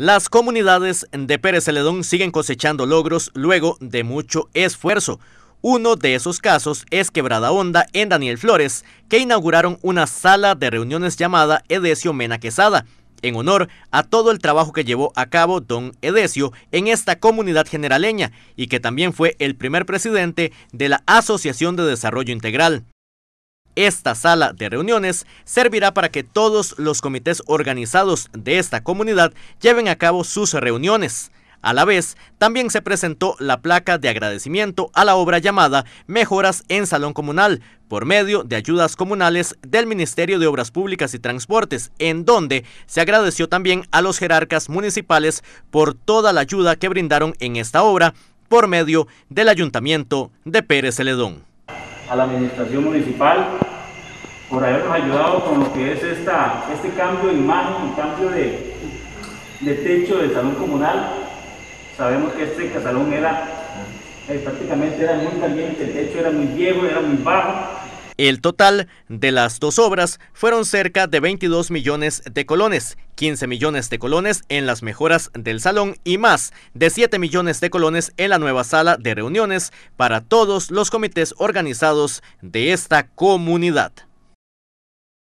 Las comunidades de Pérez Celedón siguen cosechando logros luego de mucho esfuerzo. Uno de esos casos es Quebrada Honda en Daniel Flores, que inauguraron una sala de reuniones llamada Edesio Mena Quesada, en honor a todo el trabajo que llevó a cabo don Edesio en esta comunidad generaleña y que también fue el primer presidente de la Asociación de Desarrollo Integral. Esta sala de reuniones servirá para que todos los comités organizados de esta comunidad lleven a cabo sus reuniones. A la vez, también se presentó la placa de agradecimiento a la obra llamada Mejoras en Salón Comunal por medio de ayudas comunales del Ministerio de Obras Públicas y Transportes, en donde se agradeció también a los jerarcas municipales por toda la ayuda que brindaron en esta obra por medio del Ayuntamiento de Pérez Celedón. A la Administración Municipal, por habernos ayudado con lo que es esta, este cambio de imagen, cambio de, de techo del salón comunal. Sabemos que este salón era eh, prácticamente era muy caliente, el techo era muy viejo, era muy bajo. El total de las dos obras fueron cerca de 22 millones de colones, 15 millones de colones en las mejoras del salón y más de 7 millones de colones en la nueva sala de reuniones para todos los comités organizados de esta comunidad.